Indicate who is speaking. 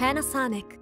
Speaker 1: Panasonic.